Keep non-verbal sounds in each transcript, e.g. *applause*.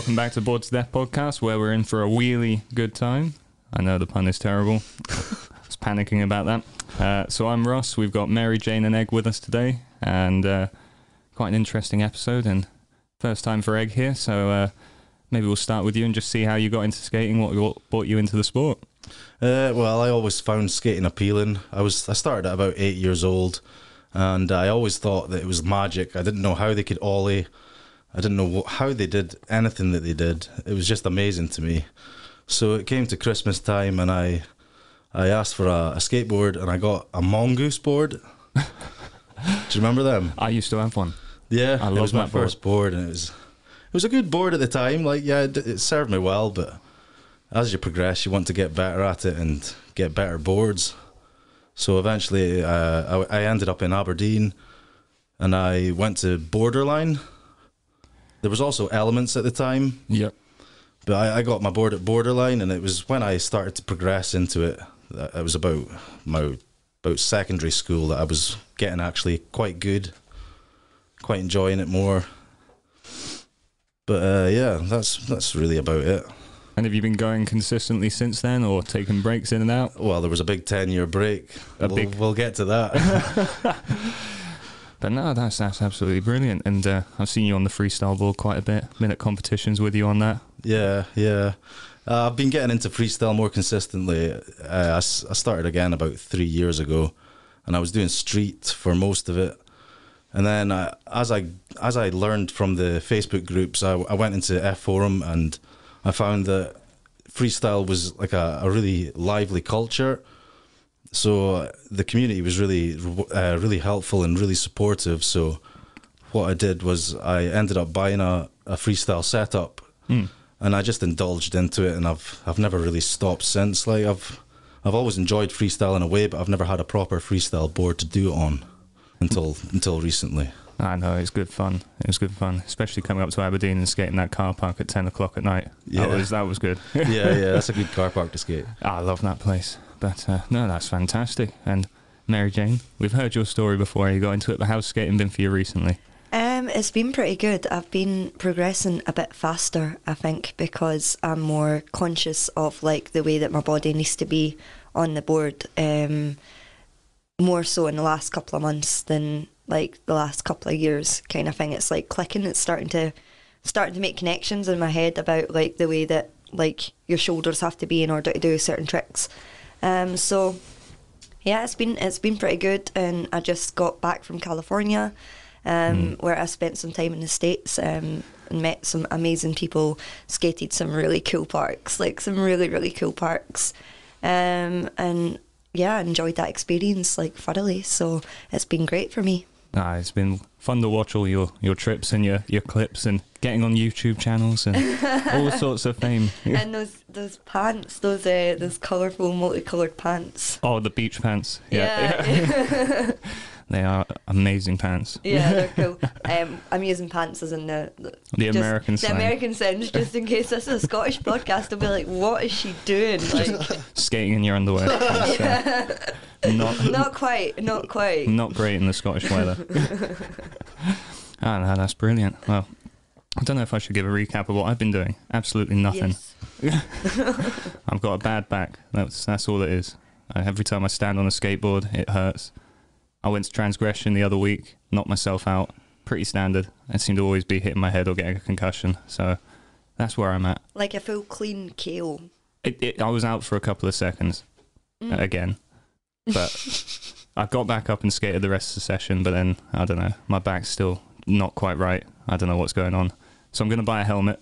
welcome back to Board to Death podcast, where we're in for a wheelie good time. I know the pun is terrible. *laughs* I was panicking about that. Uh, so I'm Ross. We've got Mary Jane and Egg with us today, and uh, quite an interesting episode. And first time for Egg here, so uh, maybe we'll start with you and just see how you got into skating. What, what brought you into the sport? Uh, well, I always found skating appealing. I was I started at about eight years old, and I always thought that it was magic. I didn't know how they could ollie. I didn't know what, how they did anything that they did. It was just amazing to me. So it came to Christmas time, and I I asked for a, a skateboard, and I got a mongoose board. Do you remember them? I used to have one. Yeah, I it was my board. first board, and it was it was a good board at the time. Like, yeah, it, it served me well, but as you progress, you want to get better at it and get better boards. So eventually, uh, I, I ended up in Aberdeen, and I went to Borderline. There was also Elements at the time, Yep. but I, I got my board at Borderline, and it was when I started to progress into it. That it was about my about secondary school that I was getting actually quite good, quite enjoying it more. But uh, yeah, that's that's really about it. And have you been going consistently since then, or taking breaks in and out? Well, there was a big ten year break. A we'll, big- we'll get to that. *laughs* *laughs* But no, that's that's absolutely brilliant. And uh, I've seen you on the freestyle board quite a bit. Been at competitions with you on that. yeah, yeah. Uh, I've been getting into freestyle more consistently. Uh, I, I started again about three years ago, and I was doing street for most of it. And then uh, as I as I learned from the Facebook groups, I, I went into F forum and I found that freestyle was like a, a really lively culture. So the community was really uh, really helpful and really supportive. So what I did was I ended up buying a, a freestyle setup, and I just indulged into it, and I've I've never really stopped since. Like I've I've always enjoyed freestyle in a way, but I've never had a proper freestyle board to do it on until until recently. I know it's good fun. It was good fun, especially coming up to Aberdeen and skating that car park at ten o'clock at night. Yeah. that was that was good. *laughs* *laughs* yeah, yeah, that's a good car park to skate. I love that place. But uh, no, that's fantastic. And Mary Jane, we've heard your story before. You got into it, but how's skating been for you recently? Um, it's been pretty good. I've been progressing a bit faster, I think, because I'm more conscious of like the way that my body needs to be on the board. Um, more so in the last couple of months than like the last couple of years, kind of thing. It's like clicking. It's starting to starting to make connections in my head about like the way that like your shoulders have to be in order to do certain tricks. Um, so yeah, it's been it's been pretty good, and I just got back from California, um, where I spent some time in the states um, and met some amazing people, skated some really cool parks, like some really really cool parks, um, and yeah, enjoyed that experience like thoroughly. So it's been great for me. Ah, it's been fun to watch all your, your trips and your, your clips and getting on YouTube channels and all *laughs* sorts of fame. And those those pants, those uh, those colourful, multicolored pants. Oh, the beach pants. Yeah, *laughs* *laughs* they are amazing pants. Yeah, they're *laughs* cool. Um, I'm using pants as in the the, The just- American the slang. American sense, just in case this is a Scottish *laughs* podcast. They'll be like, "What is she doing?" Like, *laughs* Skating in your underwear. Uh, not not quite, not quite. not great in the Scottish weather. ah, no, that's brilliant. Well, I don't know if I should give a recap of what I've been doing. Absolutely nothing. Yes. I've got a bad back. That's that's all it is. Every time I stand on a skateboard, it hurts. I went to transgression the other week, knocked myself out. Pretty standard. I seem to always be hitting my head or getting a concussion. So that's where I'm at. Like a full clean kale. It, it, I was out for a couple of seconds uh, again, but *laughs* I got back up and skated the rest of the session. But then I don't know, my back's still not quite right. I don't know what's going on. So I'm going to buy a helmet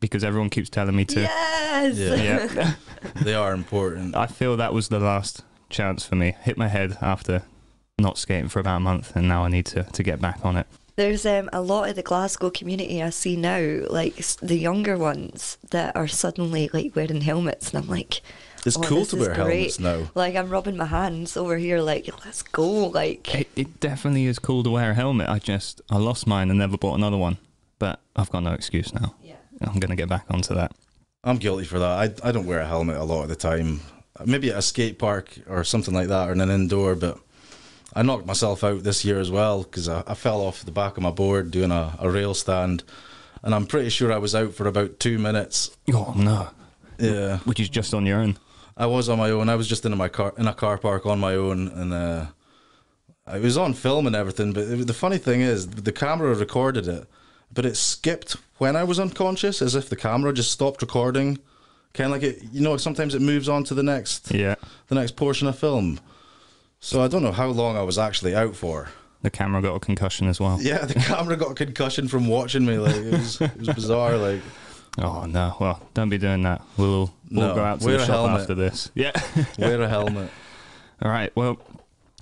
because everyone keeps telling me to. Yes. Yeah. Yeah. They are important. I feel that was the last chance for me. Hit my head after not skating for about a month, and now I need to, to get back on it. There's um, a lot of the Glasgow community I see now, like the younger ones that are suddenly like wearing helmets, and I'm like, It's oh, cool this to is wear great. helmets now. Like I'm rubbing my hands over here, like let's go, like it. It definitely is cool to wear a helmet. I just I lost mine and never bought another one, but I've got no excuse now. yeah. I'm gonna get back onto that. I'm guilty for that. I, I don't wear a helmet a lot of the time. Maybe at a skate park or something like that, or in an indoor. But I knocked myself out this year as well because I, I fell off the back of my board doing a, a rail stand, and I'm pretty sure I was out for about two minutes. Oh no. Yeah, Which is just on your own. I was on my own. I was just in my car in a car park on my own, and uh, I was on film and everything. But it- the funny thing is, the camera recorded it, but it skipped when I was unconscious, as if the camera just stopped recording. Kind of like it, you know. Sometimes it moves on to the next, Yeah. the next portion of film. So I don't know how long I was actually out for. The camera got a concussion as well. Yeah, the camera got a concussion from watching me. Like it was, it was bizarre. Like *laughs* Oh no. Well, don't be doing that. We'll we'll No, go out to wear the a shop helmet. after this. *laughs* Yeah. wear a helmet. *laughs* all right. Well,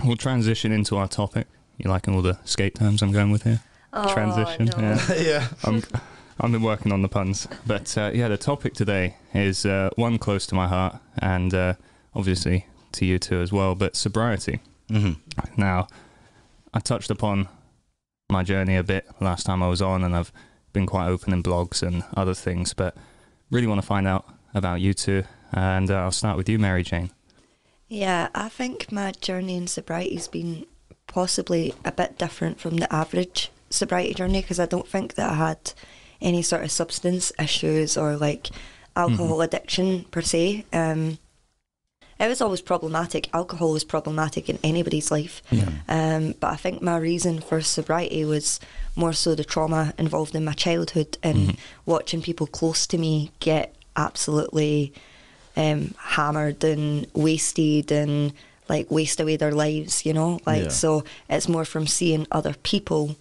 we'll transition into our topic. You liking all the skate terms I'm going with here? Oh, transition. no. Yeah. yeah. I'm, I've been working on the puns, but uh, yeah, the topic today is uh, one close to my heart, and uh, obviously to you too as well. But sobriety. hmm Now, I touched upon my journey a bit last time I was on, and I've been quite open in blogs and other things, but really want to find out about you two. And uh, I'll start with you, Mary Jane. Yeah, I think my journey in sobriety's been possibly a bit different from the average sobriety journey because I don't think that I had any sort of substance issues or like alcohol addiction per se. Um, it was always problematic. Alcohol was problematic in anybody's life. Yeah. Um, but I think my reason for sobriety was more so the trauma involved in my childhood and watching people close to me get absolutely um, hammered and wasted and like waste away their lives, you know? Like, Yeah. so it's more from seeing other people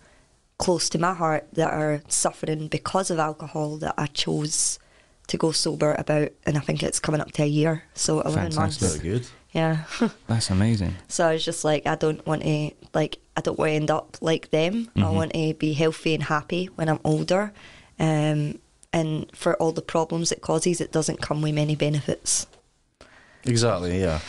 close to my heart that are suffering because of alcohol that I chose to go sober about. And I think it's coming up to a year. So 11 Fantastic. months. Very good. Yeah. *laughs* That's amazing. So I was just like, I don't want to like, I don't want to end up like them. I want to be healthy and happy when I'm older. Um, and for all the problems it causes, it doesn't come with many benefits. Exactly. Yeah.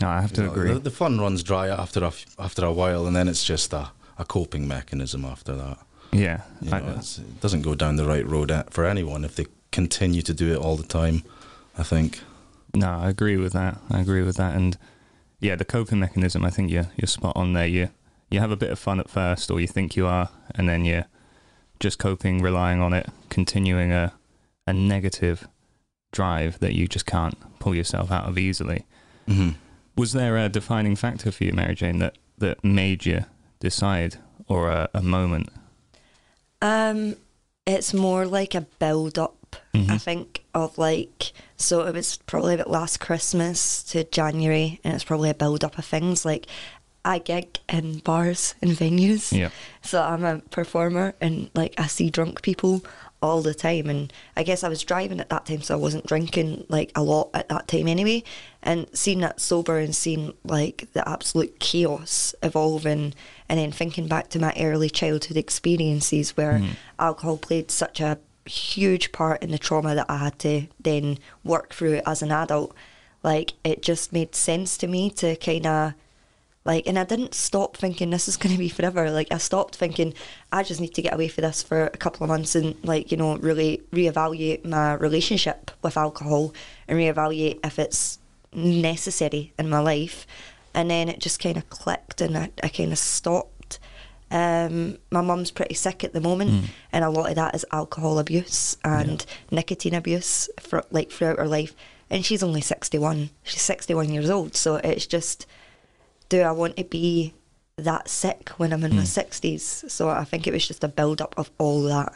No, I have to You know, agree. The, the fun runs dry after a, f- after a while, and then it's just a, a coping mechanism after that. yeah. You know, it's, it doesn't go down the right road for anyone if they continue to do it all the time. I think. No, I agree with that. I agree with that. And yeah, the coping mechanism, I think you're you're spot on there. You you have a bit of fun at first, or you think you are, and then you're just coping, relying on it, continuing a a negative drive that you just can't pull yourself out of easily. hmm Was there a defining factor for you, Mary Jane, that that made you decide, or a, a moment? Um, it's more like a build up, I Mhm. think, of like, so it was probably about last Christmas to January, and it's probably a build up of things like I gig in bars and venues. Yeah. So I'm a performer and like I see drunk people all the time and I guess I was driving at that time so I wasn't drinking like a lot at that time anyway and seeing that sober and seeing like the absolute chaos evolving and then thinking back to my early childhood experiences where alcohol played such a huge part in the trauma that I had to then work through as an adult like it just made sense to me to kind of like, and I didn't stop thinking this is going to be forever. Like, I stopped thinking I just need to get away from this for a couple of months and, like, you know, really reevaluate my relationship with alcohol and reevaluate if it's necessary in my life. And then it just kind of clicked and I, I kind of stopped. Um, my mum's pretty sick at the moment, and a lot of that is alcohol abuse and nicotine abuse for like throughout her life. And she's only sixty one. She's sixty one years old, so it's just do I want to be that sick when I'm in my sixties? So I think it was just a build up of all that,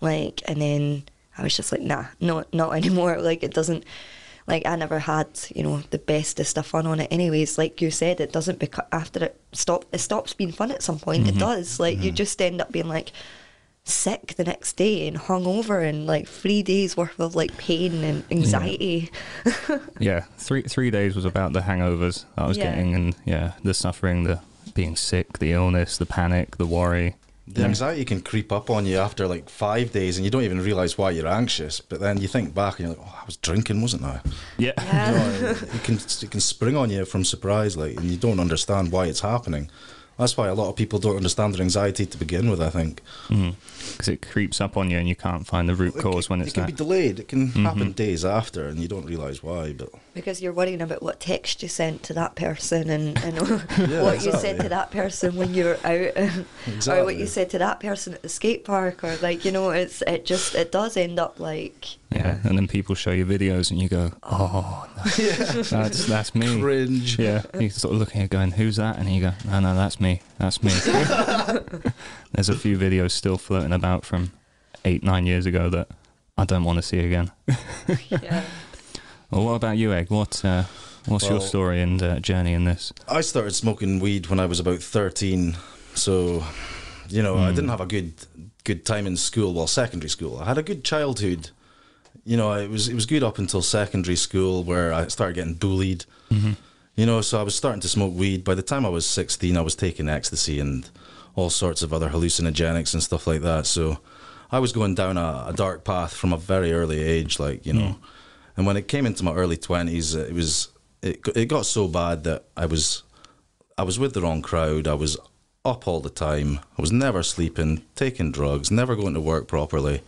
like, and then I was just like, nah, no, not *laughs* anymore. Like it doesn't. Like I never had, you know, the bestest of fun on it. Anyways, like you said, it doesn't become after it stop. It stops being fun at some point. It mm-hmm. does. Like you mm-hmm. just end up being like sick the next day and hungover and like three days worth of like pain and anxiety. *laughs* Yeah, three three days was about the hangovers I was Yeah. getting, and yeah, the suffering, the being sick, the illness, the panic, the worry. The anxiety can creep up on you after like five days, and you don't even realize why you're anxious. But then you think back, and you're like, "Oh, I was drinking, wasn't I?" Yeah, You know, it can it can spring on you from surprise, like, and you don't understand why it's happening. That's why a lot of people don't understand their anxiety to begin with. I think Because it creeps up on you and you can't find the root cause when it's it can that. be delayed. It can Mm-hmm. happen days after, and you don't realize why. But Because you're worrying about what text you sent to that person and, and *laughs* Yeah, what you said to that person when you're out, *laughs* or what you said to that person at the skate park, or like you know, it's it just it does end up like yeah, and then people show you videos and you go, oh, no, *laughs* that's that's me. cringe. Yeah, You're sort of looking at it going, who's that? And you go, no, no, that's me. That's me. *laughs* There's a few videos still floating about from eight, nine years ago that I don't want to see again. *laughs* yeah. Well, what about you, Egg? What uh, what's your story and uh, journey in this? I started smoking weed when I was about thirteen, so you know I Hmm. didn't have a good good time in school. Well, secondary school. I had a good childhood. You know, it was it was good up until secondary school where I started getting bullied. Mm-hmm. You know, so I was starting to smoke weed. By the time I was sixteen, I was taking ecstasy and all sorts of other hallucinogenics and stuff like that. So I was going down a, a dark path from a very early age, like you know. Mm. And when it came into my early twenties, it was it it got so bad that I was I was with the wrong crowd. I was up all the time. I was never sleeping, taking drugs, never going to work properly.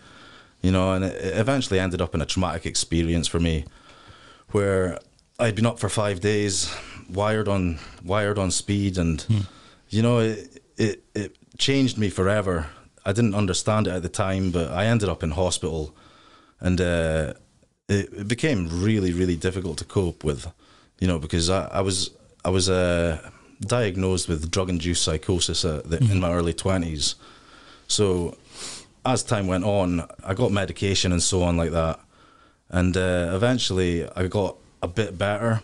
You know, and it eventually ended up in a traumatic experience for me, where I'd been up for five days, wired on wired on speed, and you know, it, it it changed me forever. I didn't understand it at the time, but I ended up in hospital, and uh, it, it became really, really difficult to cope with. You know, because I, I was I was uh, diagnosed with drug-induced psychosis at the, in my early twenties. So as time went on, I got medication and so on like that, and uh, eventually I got a bit better.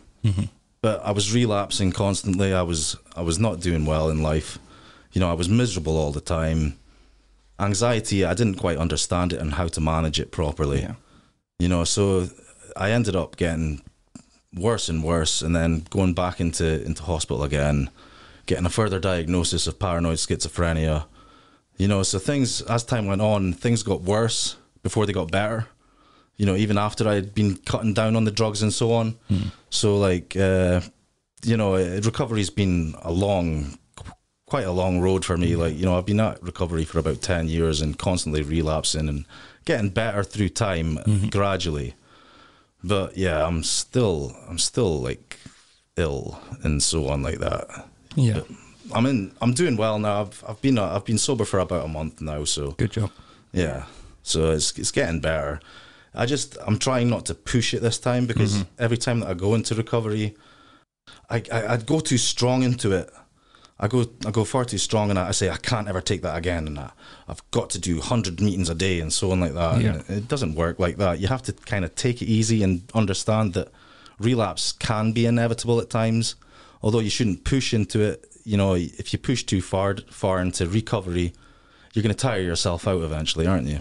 But I was relapsing constantly. I was I was not doing well in life. You know, I was miserable all the time. Anxiety, I didn't quite understand it and how to manage it properly. Yeah. You know, so I ended up getting worse and worse, and then going back into into hospital again, getting a further diagnosis of paranoid schizophrenia. You know, so things as time went on, things got worse before they got better. You know, even after I had been cutting down on the drugs and so on. So like, uh, you know, uh, recovery's been a long, quite a long road for me. Like, you know, I've been at recovery for about ten years and constantly relapsing and getting better through time gradually. But yeah, I'm still, I'm still like ill and so on like that. Yeah. I'm in. I'm doing well now. I've I've been uh, I've been sober for about a month now. So Good job. yeah, so it's it's getting better. I just I'm trying not to push it this time because every time that I go into recovery, I, I I'd go too strong into it. I go I go far too strong and I, I say I can't ever take that again and I, I've got to do hundred meetings a day and so on like that. Yeah. It, it doesn't work like that. You have to kind of take it easy and understand that relapse can be inevitable at times. Although you shouldn't push into it. You know, if you push too far far into recovery, you're going to tire yourself out eventually, aren't you?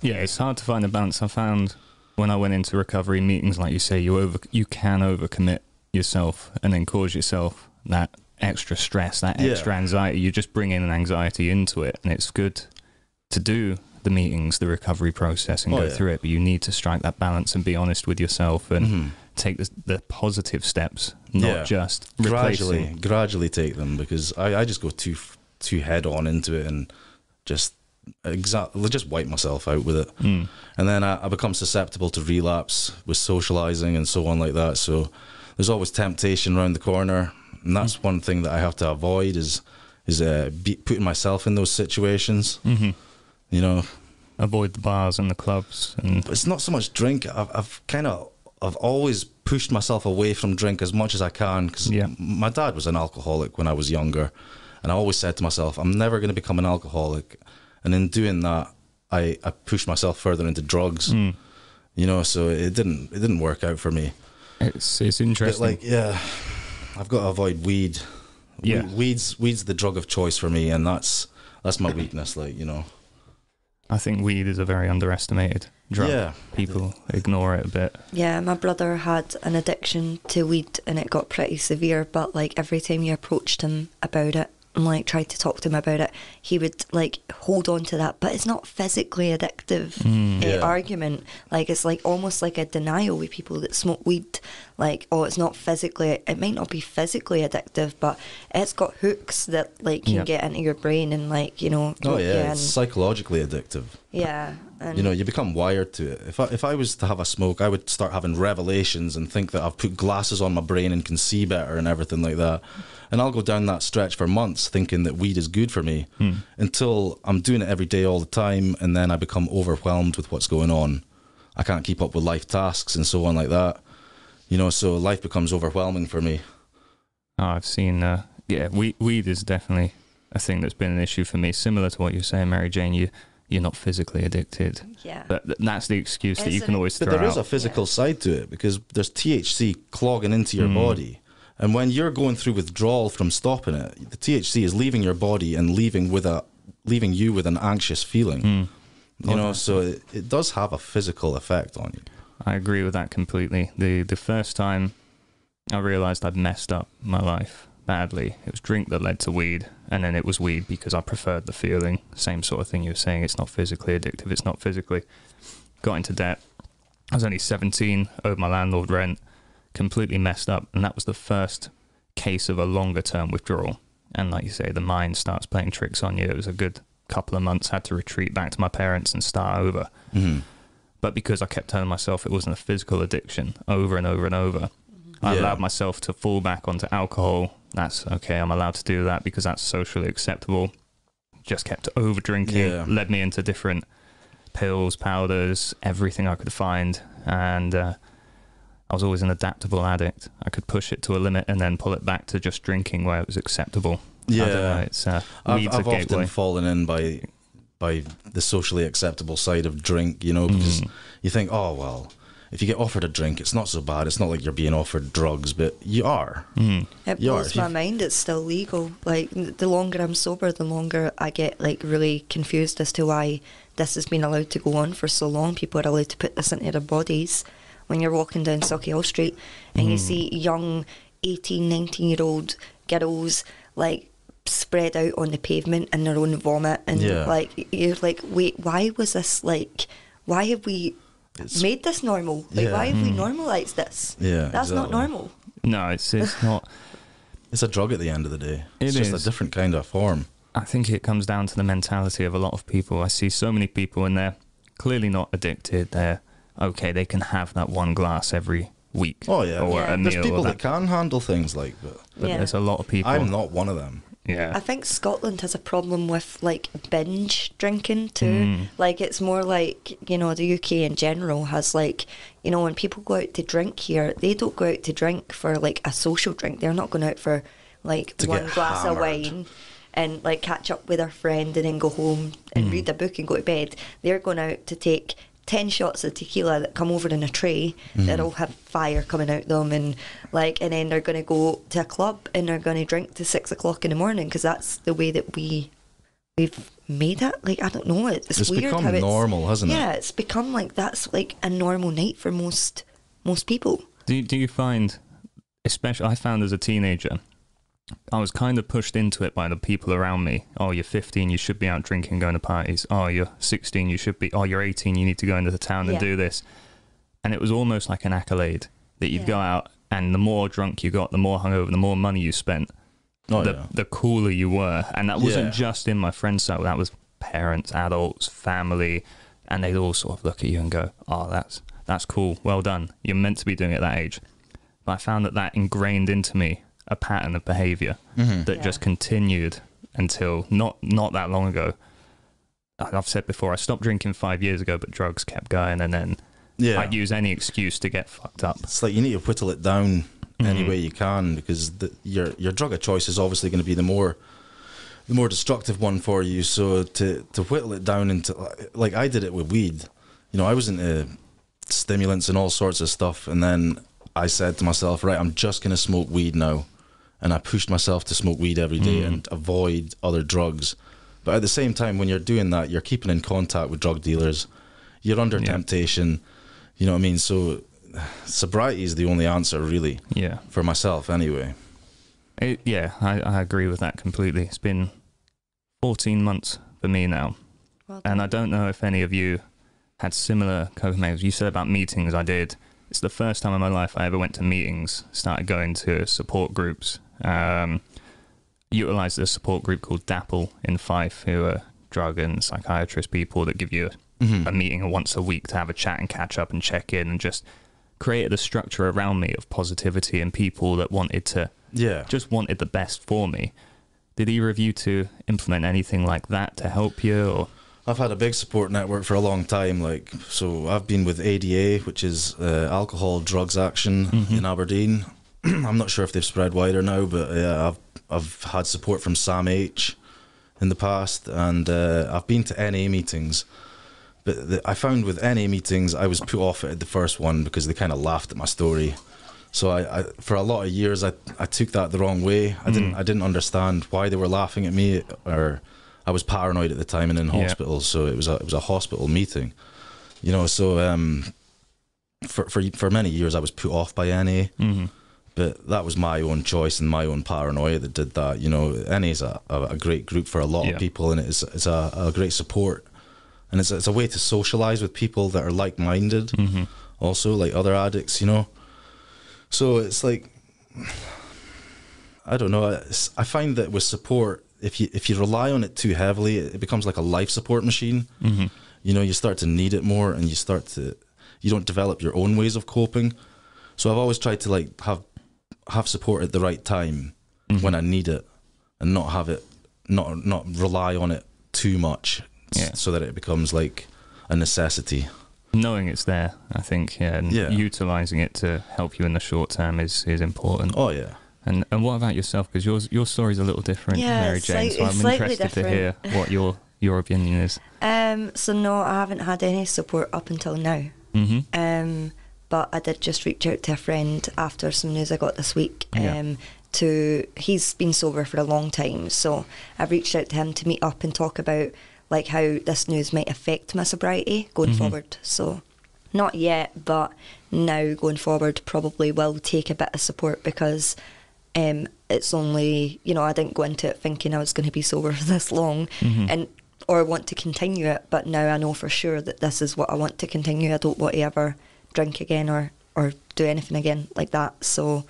Yeah, it's hard to find a balance. I found when I went into recovery meetings, like you say, you over you can overcommit yourself and then cause yourself that extra stress, that Yeah. extra anxiety. You just bring in an anxiety into it, and it's good to do the meetings, the recovery process, and Oh, go yeah. through it. But you need to strike that balance and be honest with yourself and Mhm. take the, the positive steps, not Yeah. just gradually replacing. gradually take them because I, I just go too too head on into it and just exactly just wipe myself out with it Mm. and then I, I become susceptible to relapse with socializing and so on like that so there's always temptation around the corner and that's one thing that I have to avoid is is uh, be, putting myself in those situations hmm you know Avoid the bars and the clubs, and it's not so much drink. I've, I've kind of, I've always pushed myself away from drink as much as I can because Yeah. my dad was an alcoholic when I was younger, and I always said to myself, I'm never going to become an alcoholic. And in doing that, I, I pushed myself further into drugs. Mm. You know, so it didn't, it didn't work out for me. it's it's But interesting. like, yeah, I've got to avoid weed. Yeah. We- weeds, weed's the drug of choice for me, and that's that's my weakness. Like, you know, I think weed is a very underestimated drug. yeah, People ignore it a bit. Yeah, my brother had an addiction to weed and it got pretty severe, but like every time you approached him about it, and like tried to talk to him about it, he would like hold on to that. But it's not physically addictive uh, Yeah. argument. Like it's like almost like a denial with people that smoke weed. Like oh, it's not physically. It might not be physically addictive, but it's got hooks that like can Yep. get into your brain and like you know. Oh yeah, and, it's psychologically addictive. yeah. And You know, you become wired to it. If I if I was to have a smoke, I would start having revelations and think that I've put glasses on my brain and can see better and everything like that. And I'll go down that stretch for months thinking that weed is good for me until I'm doing it every day all the time and then I become overwhelmed with what's going on. I can't keep up with life tasks and so on like that. You know, so life becomes overwhelming for me. Oh, I've seen. Uh, yeah, weed, weed is definitely a thing that's been an issue for me. Similar to what you're saying, Mary Jane. You you're not physically addicted, yeah. but that's the excuse that It's you can an- always But throw there is a out. physical side to it because there's THC clogging into your mm. body. And when you're going through withdrawal from stopping it, the THC is leaving your body and leaving with a leaving you with an anxious feeling. Mm. You know, so it, it does have a physical effect on you. I agree with that completely. The the first time I realized I'd messed up my life badly, it was drink that led to weed, and then it was weed because I preferred the feeling. Same sort of thing you were saying. It's not physically addictive. It's not physically. Got into debt. I was only 17, owed my landlord rent, completely messed up, and that was the first case of a longer term withdrawal. And like you say, the mind starts playing tricks on you. It was a good couple of months. Had to retreat back to my parents and start over. Mm-hmm. But because I kept telling myself it wasn't a physical addiction over and over and over, I Yeah. allowed myself to fall back onto alcohol. That's okay. I'm allowed to do that because that's socially acceptable. Just kept over drinking, Yeah. led me into different pills, powders, everything I could find. And uh, I was always an adaptable addict. I could push it to a limit and then pull it back to just drinking where it was acceptable. Don't know, Yeah. it's uh, I've, I've a gateway. often fallen in by by the socially acceptable side of drink, you know, because Mm. you think, oh well, if you get offered a drink, it's not so bad. It's not like you're being offered drugs, but you are. Mm. It You blows if my you've- mind. It's still legal. Like the longer I'm sober, the longer I get like really confused as to why this has been allowed to go on for so long. People are allowed to put this into their bodies. When you're walking down Sauchiehall Street and Mm. you see young 18, 19 year old girls like spread out on the pavement in their own vomit and Yeah. like you're like, wait, why was this like? Why have we It's- made this normal? Like, Yeah. why have we hmm. normalised this? Yeah, that's not normal. No, it's it's not. It's a drug at the end of the day. It it's just is. a different kind of form. I think it comes down to the mentality of a lot of people. I see so many people and they're clearly not addicted. They're okay, they can have that one glass every week. Oh yeah, Or Yeah. a there's meal. people or that can handle things like, but but Yeah. there's a lot of people. I'm not one of them. Yeah. I think Scotland has a problem with like binge drinking too. Mm. Like it's more like, you know, the UK in general has like, you know, when people go out to drink here, they don't go out to drink for like a social drink. They're not going out for like To one glass of wine and like catch up with their friend and then go home and Mm. read a book and go to bed. They're going out to take 10 shots of tequila that come over in a tray Mm. that all have fire coming out of them and like and then they're going to go to a club and they're going to drink to six o'clock in the morning because that's the way that we we've made it like i don't know it's, It's weird become how it's normal, hasn't it? yeah it's become like that's like a normal night for most most people Do you, do you find, especially I found as a teenager, I was kind of pushed into it by the people around me. Oh, you're 15, you should be out drinking, going to parties. Oh, you're 16, you should be. Oh, you're 18, you need to go into the town and Yeah. do this. And it was almost like an accolade that you'd Yeah. go out, and the more drunk you got, the more hungover, the more money you spent, Oh the yeah. the cooler you were. And that wasn't Yeah. just in my friend circle. That was parents, adults, family, and they'd all sort of look at you and go, "Oh, that's that's cool. Well done. You're meant to be doing it at that age." But I found that that ingrained into me a pattern of behavior Mhm. that Yeah. just continued until not not that long ago. I've said before, I stopped drinking five years ago, but drugs kept going, and then Yeah. I'd use any excuse to get fucked up. It's like you need to whittle it down any Mhm. way you can because the, your your drug of choice is obviously going to be the more the more destructive one for you. So to to whittle it down into like I did it with weed. You know, I was into stimulants and all sorts of stuff, and then I said to myself, right, I'm just going to smoke weed now, and I pushed myself to smoke weed every day Mm. and avoid other drugs. But at the same time, when you're doing that, you're keeping in contact with drug dealers. You're under Yeah. temptation. You know what I mean? So *sighs* sobriety is the only answer, really, Yeah. for myself anyway. It, yeah, I, I agree with that completely. It's been 14 months for me now. Well And. I don't know if any of you had similar coping mechanisms. You said about meetings, I did. It's the first time in my life I ever went to meetings, started going to support groups. Um, utilized a support group called DAPPLE in Fife, who are drug and psychiatrist people that give you Mhm. a meeting once a week to have a chat and catch up and check in and just created a structure around me of positivity and people that wanted to Yeah. just wanted the best for me. Did either of you to implement anything like that to help you or I've had a big support network for a long time. Like, so I've been with ADA, which is uh, Alcohol Drugs Action Mhm. in Aberdeen. *clears throat* I'm not sure if they've spread wider now, but yeah, I've I've had support from SAMH in the past, and uh, I've been to NA meetings. But the, I found with NA meetings, I was put off at the first one because they kind of laughed at my story. So I, I, for a lot of years, I, I took that the wrong way. I didn't, Mm. I didn't understand why they were laughing at me, or I was paranoid at the time and in Yeah. hospital. So it was a, it was a hospital meeting, you know. So um, for for for many years, I was put off by NA, Mhm. But that was my own choice and my own paranoia that did that. You know, NA is a, a, great group for a lot Yeah. of people, and it's it's a, a great support, and it's it's a way to socialize with people that are like minded Mhm. also like other addicts you know so it's like i don't know i find that with support if you if you rely on it too heavily it becomes like a life support machine Mhm. you know you start to need it more and you start to you don't develop your own ways of coping so i've always tried to like have have support at the right time Mhm. when i need it and not have it not not rely on it too much Yeah. so that it becomes like a necessity knowing it's there, I think, yeah, and Yeah. utilizing it to help you in the short term is is important. oh yeah And and what about yourself? Because yours your story's a little different, Yeah, Mary Jane. slight- so I'm slightly interested to hear what your your opinion is. *laughs* Um, so no, I haven't had any support up until now. hmm Um, but I did just reach out to a friend after some news I got this week. Yeah. Um, to he's been sober for a long time, so I reached out to him to meet up and talk about like how this news might affect my sobriety going Mhm. forward. So not yet, but now going forward probably will take a bit of support because um, it's only you know I didn't go into it thinking I was going to be sober *laughs* for this long Mhm. and or want to continue it, but now I know for sure that this is what I want to continue. I don't want to ever drink again or or do anything again like that. So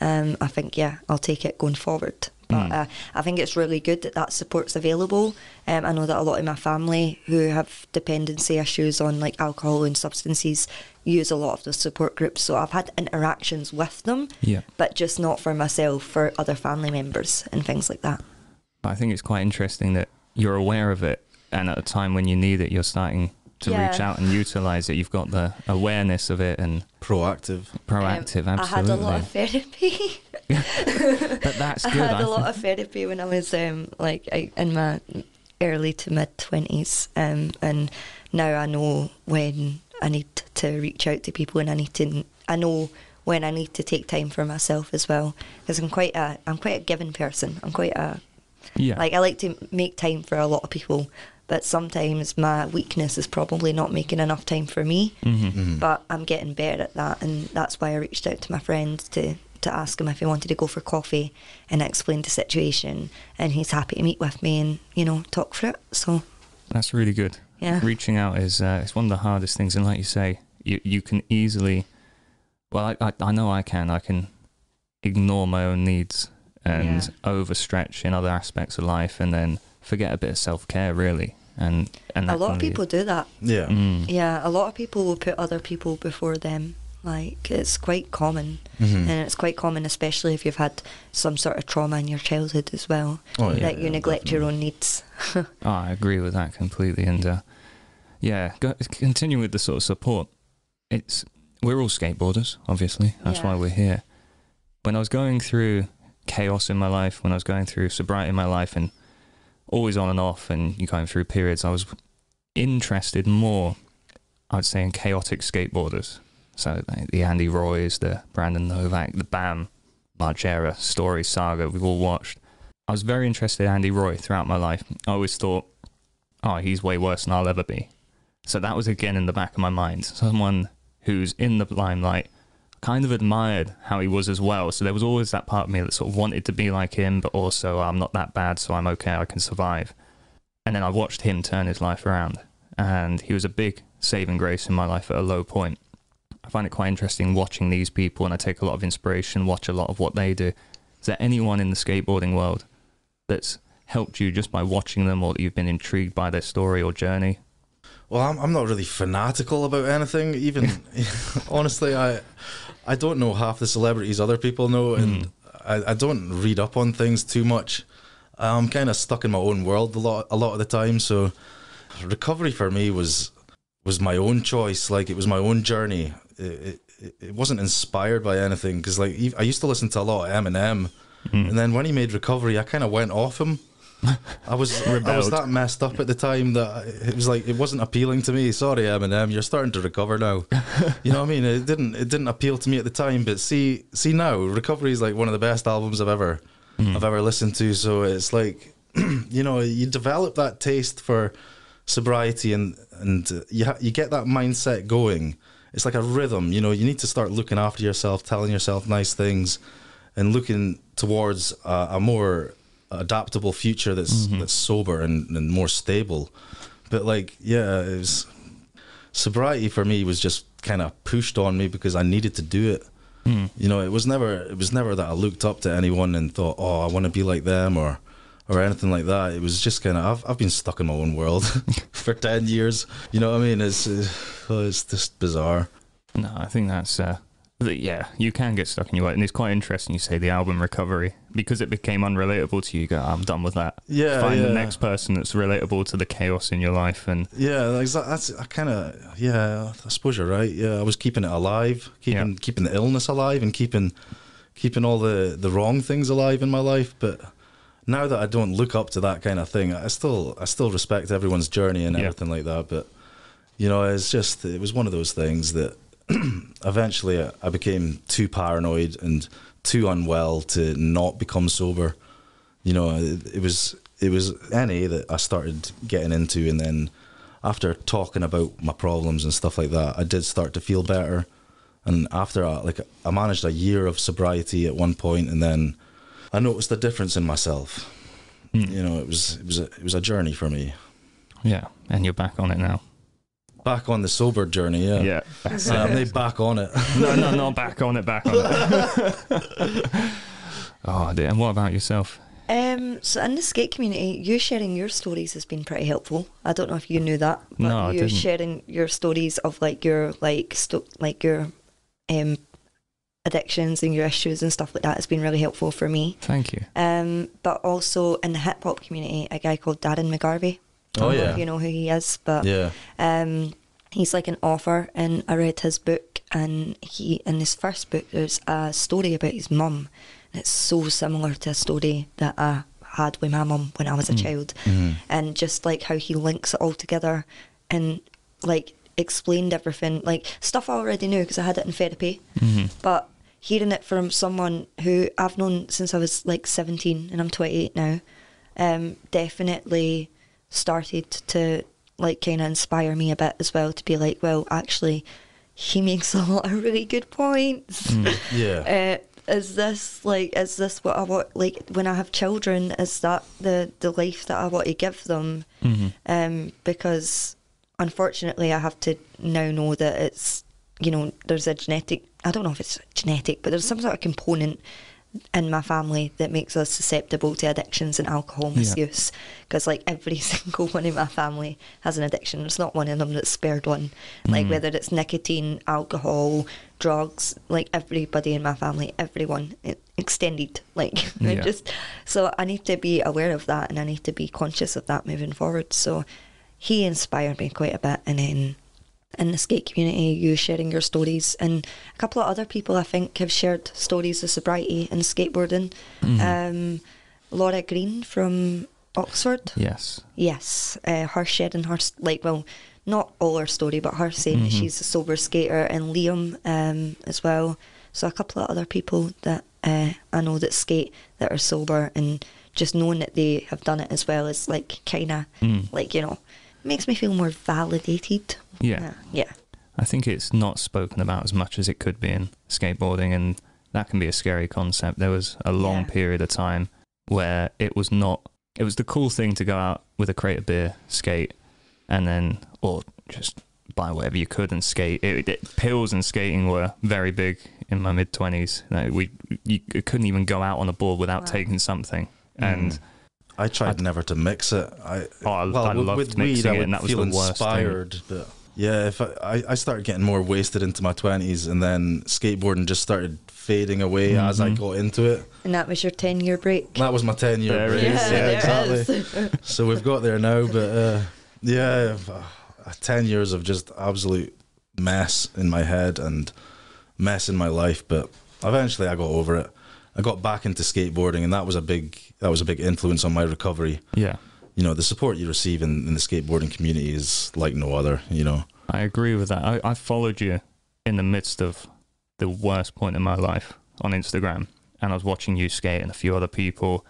um, I think yeah, I'll take it going forward. But Mm. uh, I think it's really good that that support's available. Um, I know that a lot of my family who have dependency issues on like alcohol and substances use a lot of those support groups. So I've had interactions with them, Yeah. but just not for myself, for other family members and things like that. I think it's quite interesting that you're aware of it, and at a time when you need it, you're starting to reach out and utilize it. You've got the awareness of it and proactive proactive. Um, I had a lot of therapy. *laughs* but that's *laughs* good. I had I a lot of therapy when I was um, like I, in my early to mid twenties, um, and now I know when I need to reach out to people, and I need to. I know when I need to take time for myself as well, because I'm quite a I'm quite a giving person. I'm quite a yeah. like I like to make time for a lot of people, but sometimes my weakness is probably not making enough time for me. hmm Mhm. But I'm getting better at that, and that's why I reached out to my friend to to ask him if he wanted to go for coffee, and I explained the situation, and he's happy to meet with me and you know talk through it. So That's really good. yeah, Reaching out is uh, it's one of the hardest things, and like you say, you you can easily. Well, I I, I know I can. I can ignore my own needs and Yeah. overstretch in other aspects of life, and then forget a bit of self care, really. And and a lot of people do that. yeah Mm. Yeah, a lot of people will put other people before them. Like it's quite common, Mhm. and it's quite common, especially if you've had some sort of trauma in your childhood as well. Oh, yeah, that you yeah, neglect your own needs. Oh, *laughs* I agree with that completely. And uh, yeah, go, continue with the sort of support. It's we're all skateboarders, obviously. That's Yeah. why we're here. When I was going through chaos in my life, when I was going through sobriety in my life, and always on and off, and you're going through periods, I was interested more, I'd say, in chaotic skateboarders. So the Andy Roys, the Brandon Novak, the Bam Margera story saga we've all watched. I was very interested in Andy Roy throughout my life. I always thought, oh, he's way worse than I'll ever be. So that was again in the back of my mind. Someone who's in the limelight, kind of admired how he was as well. So there was always that part of me that sort of wanted to be like him, but also oh, I'm not that bad, so I'm okay, I can survive. And then I watched him turn his life around, and he was a big saving grace in my life at a low point. I find it quite interesting watching these people, and I take a lot of inspiration, watch a lot of what they do. Is there anyone in the skateboarding world that's helped you just by watching them, or that you've been intrigued by their story or journey? Well, I'm, I'm not really fanatical about anything. Even *laughs* honestly, I I don't know half the celebrities other people know, and hmm. I, I don't read up on things too much. I'm kind of stuck in my own world a lot a lot of the time. So recovery for me was was my own choice. Like it was my own journey. It, it, it wasn't inspired by anything because like I used to listen to a lot of Eminem, hmm. and then when he made recovery, I kind of went off him. I was I was that messed up at the time that it was like it wasn't appealing to me. Sorry, Eminem, you're starting to recover now. you know what I mean? It didn't it didn't appeal to me at the time, but see see now, Recovery is like one of the best albums I've ever mm. I've ever listened to. So it's like *clears throat* you know you develop that taste for sobriety and and you ha- you get that mindset going. It's like a rhythm. You know you need to start looking after yourself, telling yourself nice things, and looking towards a, a more adaptable future that's that's sober and, and more stable. But like, yeah, it was sobriety for me was just kind of pushed on me because I needed to do it. You know, it was never it was never that I looked up to anyone and thought, oh, I want to be like them or or anything like that. It was just kind of I've I've been stuck in my own world *laughs* *laughs* for ten years. You know what I mean? It's uh, it's just bizarre. No, I think that's uh, yeah. You can get stuck in your way, and it's quite interesting. You say the album "Recovery" because it became unrelatable to you. you go, I'm done with that. Yeah, Find yeah. the next person that's relatable to the chaos in your life, and Yeah, like that, that's I kind of yeah. I suppose you're right. Yeah, I was keeping it alive, keeping Yeah. keeping the illness alive, and keeping keeping all the the wrong things alive in my life. But now that I don't look up to that kind of thing, I still I still respect everyone's journey and Yeah. everything like that. But you know, it's just it was one of those things that *clears throat* eventually I, became too paranoid and too unwell to not become sober. You know, it, it was it was NA that I started getting into, and then after talking about my problems and stuff like that, I did start to feel better. And after I, like I managed a year of sobriety at one point, and then I noticed a difference in myself. Hmm. You know, it was it was a, it was a journey for me. yeah, and you're back on it now. Back on the sober journey, yeah. Yeah, that's it. I'm not back on it. *laughs* no, no, not back on it, back on it. *laughs* oh dear. And what about yourself? Um, so in the skate community, you sharing your stories has been pretty helpful. I don't know if you knew that, but No, I you didn't. sharing your stories of like your like sto- like your um addictions and your issues and stuff like that has been really helpful for me. Thank you. Um, but also in the hip hop community, a guy called Darren McGarvey. I Oh, don't know yeah. if you know who he is, but yeah. um, he's like an author, and I read his book, and he in his first book there's a story about his mum. and It's so similar to a story that I had with my mum when I was a child, and just like how he links it all together, and like explained everything, like stuff I already knew because I had it in therapy, but hearing it from someone who I've known since I was like 17 and I'm 28 now, um, definitely started to like kind of inspire me a bit as well to be like, well, actually, he makes a lot of really good points. *laughs* Yeah. Uh, is this like is this what I want like when I have children is that the the life that I want to give them um because unfortunately I have to now know that it's you know there's a genetic I don't know if it's genetic but there's some sort of component in my family that makes us susceptible to addictions and alcohol misuse. Because like every *laughs* single one in my family has an addiction. There's not one of them that's spared one. Like mm. whether it's nicotine alcohol drugs like everybody in my family everyone extended *laughs* like Yeah. just so i need to be aware of that and i need to be conscious of that moving forward. So he inspired me quite a bit and then in the skate community, you sharing your stories, and a couple of other people I think have shared stories of sobriety and skateboarding. Um, Laura Green from Oxford, Yes. yes, uh, her sharing her like well, not all her story, but her saying that she's a sober skater, and Liam um, as well. So a couple of other people that uh, I know that skate that are sober, and just knowing that they have done it as well is like kind of like you know makes me feel more validated. Yeah. yeah. I think it's not spoken about as much as it could be in skateboarding, and that can be a scary concept. There was a long Yeah. period of time where it was not. It was the cool thing to go out with a crate of beer, skate, and then or just buy whatever you could and skate. It, it, pills and skating were very big in my mid twenties. Like we you couldn't even go out on a board without Wow. taking something, and Mm. I tried I'd- never to mix it. I Oh, I- well, I with- loved with mixing weed, I it, would and that was feel the worst thing. But yeah, if I, I I started getting more wasted into my twenties, and then skateboarding just started fading away as I Mhm. got into it. And that was your 10 year break. That was my ten year There break. is, yeah, yeah, exactly. *laughs* So we've got there now, but uh, yeah, uh, ten years of just absolute mess in my head and mess in my life. But eventually, I got over it. I got back into skateboarding, and that was a big that was a big influence on my recovery. yeah, You know, the support you receive in, in the skateboarding community is like no other. You know, I agree with that. I, I followed you in the midst of the worst point in my life on Instagram, and I was watching you skate and a few other people,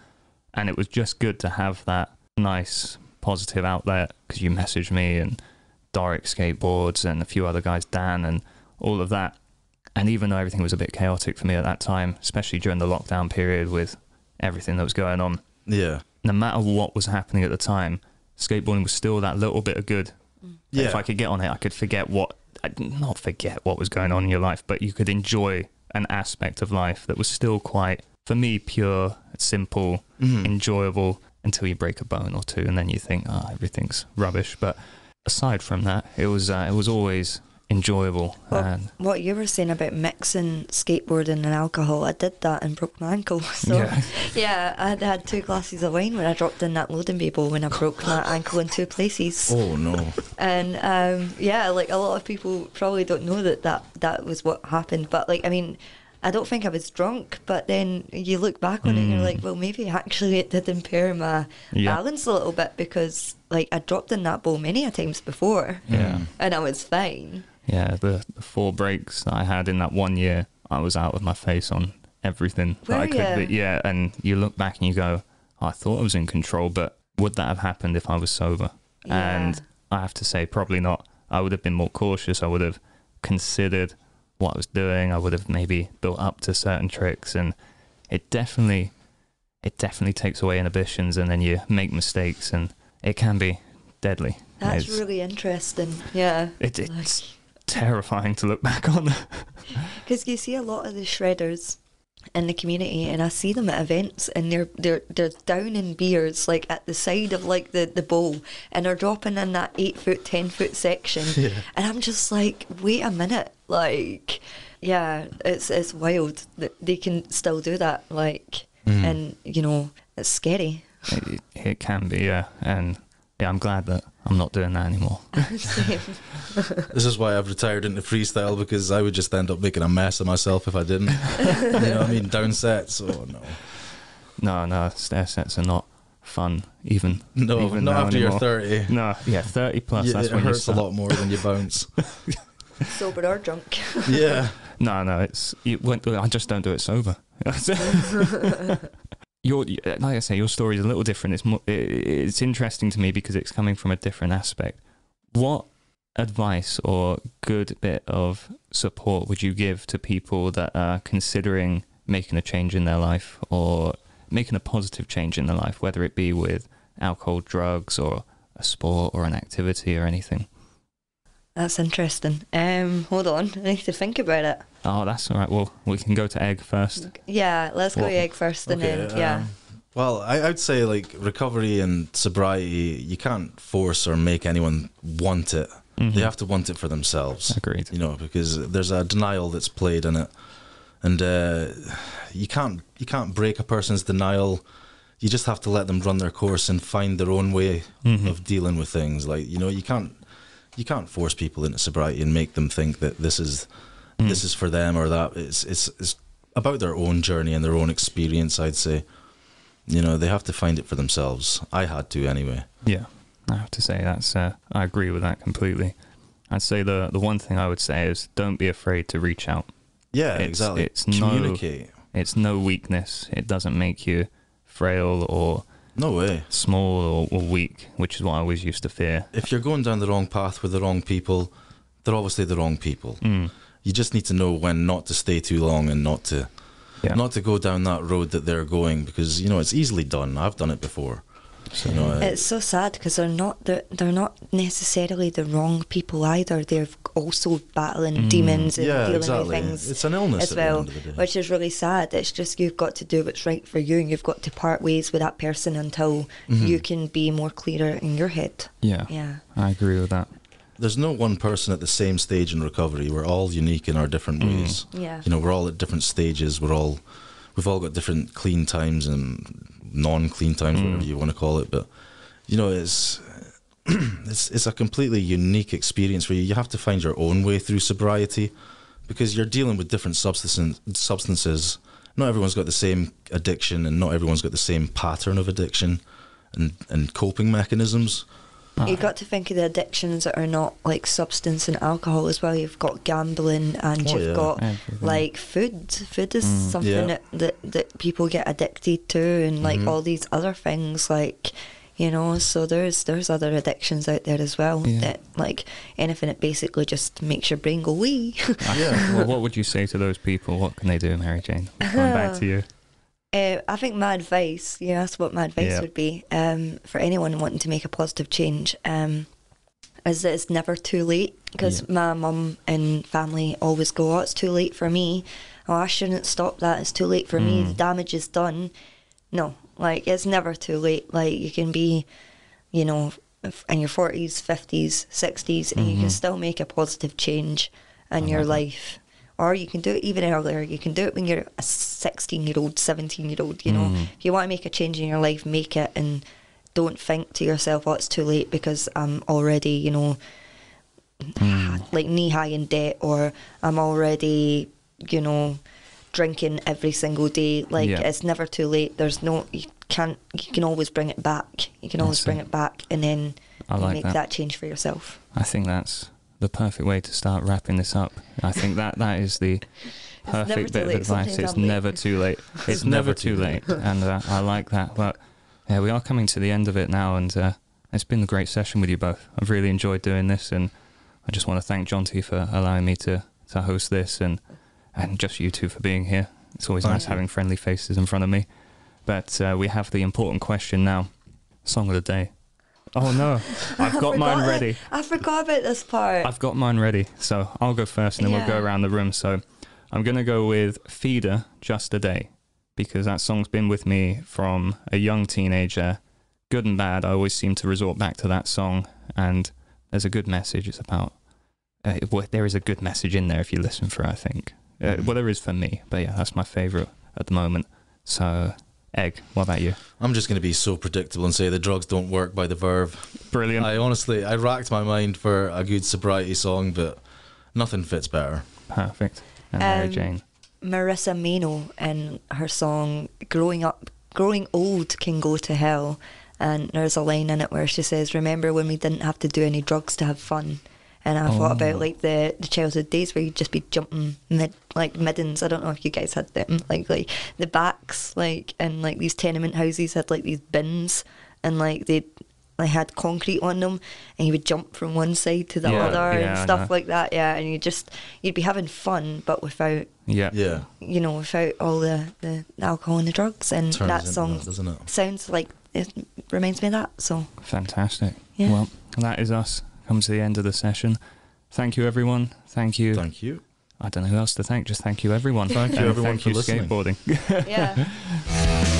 and it was just good to have that nice positive outlet because you messaged me and Doric skateboards and a few other guys, Dan and all of that. And even though everything was a bit chaotic for me at that time, especially during the lockdown period with everything that was going on, yeah, no matter what was happening at the time, skateboarding was still that little bit of good yeah, if I could get on it, I could forget what, not forget what was going on in your life, but you could enjoy an aspect of life that was still quite, for me, pure, simple, Mhm. enjoyable until you break a bone or two, and then you think, oh, everything's rubbish. But aside from that, it was uh, it was always enjoyable. Well, and what you were saying about mixing skateboarding and alcohol, I did that and broke my ankle. *laughs* So Yeah. yeah, I had had two glasses of wine when I dropped in that loading bay bowl when I broke my ankle in two places. Oh no, And um, yeah, like a lot of people probably don't know that, that that was what happened. But like, I mean, I don't think I was drunk. But then you look back on it and you're Mm. like, well, maybe actually it did impair my Yeah. balance a little bit because like I dropped in that bowl many a times before, yeah, and I was fine. Yeah, the, the four breaks that I had in that one year, I was out with my face on everything that I could be. Yeah, and you look back and you go, "Oh, I thought I was in control, but would that have happened if I was sober? And I have to say, probably not. I would have been more cautious. I would have considered what I was doing. I would have maybe built up to certain tricks, and it definitely, it definitely takes away inhibitions, and then you make mistakes, and it can be deadly. That's it's, really interesting. Yeah. it, it's terrifying to look back on. *laughs* Because you see a lot of the shredders in the community, and I see them at events, and they're they're they're down in beers like at the side of like the the bowl, and they're dropping in that eight foot, ten foot section, *laughs* Yeah. and I'm just like, wait a minute, like, yeah, it's it's wild that they can still do that, like, Mhm. and you know, it's scary. it, it can be, yeah. And yeah, I'm glad that I'm not doing that anymore. *laughs* *laughs* This is why I've retired into freestyle because I would just end up making a mess of myself if I didn't. you know what I mean? Down sets. Oh no. No, no, stair sets are not fun, even. No, even not after anymore. you're 30. No, yeah, 30 plus, Yeah, that's it when you hurts a lot more than you bounce. *laughs* Sober or drunk. yeah. No, no, it's you, I just don't do it sober. Your, like I say, your story is a little different. It's more, it's interesting to me because it's coming from a different aspect. What advice or good bit of support would you give to people that are considering making a change in their life or making a positive change in their life, whether it be with alcohol, drugs, or a sport or an activity or anything? That's interesting. Um, hold on, I need to think about it. Oh, that's all right. Well, we can go to egg first. Yeah, let's go What- egg first, and Okay, then yeah. um, well, I, I'd say like recovery and sobriety, you can't force or make anyone want it. They have to want it for themselves. Agreed. You know, because there's a denial that's played in it, and uh, you can't you can't break a person's denial. You just have to let them run their course and find their own way Mhm. of dealing with things. Like you know, you can't you can't force people into sobriety and make them think that this is Mm. this is for them or that. It's it's it's about their own journey and their own experience. I'd say, you know, they have to find it for themselves. I had to anyway. Yeah, I have to say that's uh, I agree with that completely. I'd say the the one thing I would say is don't be afraid to reach out. Yeah, It's- exactly. it's no- It's no weakness. It doesn't make you frail or No way. small or, or weak, which is what I always used to fear. If you're going down the wrong path with the wrong people, they're obviously the wrong people. Mm. You just need to know when not to stay too long and not to Yeah. not to go down that road that they're going because you know it's easily done. I've done it before. So, you know, It's so sad because they're not they're, they're not necessarily the wrong people either. They're also battling demons and Mm. yeah, dealing exactly. with things It's an illness as well, the end of the day. which is really sad. It's just you've got to do what's right for you, and you've got to part ways with that person until Mm-hmm. you can be more clearer in your head. Yeah. Yeah. I agree with that. There's no one person at the same stage in recovery. We're all unique in our different Mm. ways. Yeah. You know, we're all at different stages. We're all we've all got different clean times and non-clean times, Mm. whatever you want to call it. But you know, it's *clears throat* it's it's a completely unique experience for you. You have to find your own way through sobriety because you're dealing with different substance, substances. Not everyone's got the same addiction, and not everyone's got the same pattern of addiction and and coping mechanisms. You've got to think of the addictions that are not like substance and alcohol as well. You've got gambling and Oh, you've yeah. got Everything. like food. Food is Mm. something Yeah. that, that, that people get addicted to and like Mhm. all these other things like you know, so there's there's other addictions out there as well Yeah. that like anything that basically just makes your brain go wee. Yeah. well, what would you say to those people? What can they do, Mary Jane? Going back to you. Uh, I think my advice, you asked what my advice Yeah. would be um, for anyone wanting to make a positive change, um, is that it's never too late. Because Yeah. my mum and family always go, "Oh, it's too late for me. Oh, I shouldn't stop that. It's too late for me. Mm. The damage is done." No, like it's never too late. Like you can be, you know, in your forties, fifties, sixties, and you can Mhm. still make a positive change in I your life. Or you can do it even earlier. You can do it when you're a 16 year old, 17 year old. You know, Mm. if you want to make a change in your life, make it and don't think to yourself, oh, it's too late because I'm already, you know, Mm. like knee high in debt or I'm already, you know, drinking every single day. Like Yeah. it's never too late. There's no, you can't, you can always bring it back. You can always That's bring it. it back and then like make that. that. change for yourself. I think that's the perfect way to start wrapping this up. I think that that is the *laughs* perfect bit of advice. It's never too late. *laughs* It's, never, too late, and uh, I like that. But yeah, we are coming to the end of it now, and uh, it's been a great session with you both. I've really enjoyed doing this, and I just want to thank John T for allowing me to to host this, and and just you two for being here. It's always Thank nice having friendly faces in front of me. But uh, we have the important question now: song of the day. Oh no, *laughs* I've got mine ready. I forgot about this part. I've got mine ready, so I'll go first, and then we'll go around the room. So I'm gonna go with "Feeder Just a Day" because that song's been with me from a young teenager. Good and bad, I always seem to resort back to that song, and there's a good message. It's about uh, well, there is a good message in there if you listen for. it, I think, uh, well, there is for me, but yeah, that's my favorite at the moment. So, Egg, what about you? I'm just going to be so predictable and say the drugs don't work by the Verve. Brilliant, I honestly, I racked my mind for a good sobriety song, but nothing fits better. perfect, and Mary Um, Jane. Marissa Mano and her song "Growing Up, Growing Old Can Go to Hell," and there's a line in it where she says, "Remember when we didn't have to do any drugs to have fun." And I thought Oh. about like the, the childhood days where you'd just be jumping mid like middens. I don't know if you guys had them, like like the backs, like and like these tenement houses had like these bins, and like they they had concrete on them, and you would jump from one side to the Yeah, other yeah, and stuff know. like that. Yeah, and you just you'd be having fun, but without Yeah, Yeah, you know, without all the, the alcohol and the drugs. And turns that song that, doesn't it? sounds like it reminds me of that. So Fantastic. Yeah. Well, that is us. Come to the end of the session. Thank you, everyone. Thank you. Thank you. I don't know who else to thank. Just thank you, everyone. Thank you, everyone, thank for you, listening. skateboarding. yeah. *laughs*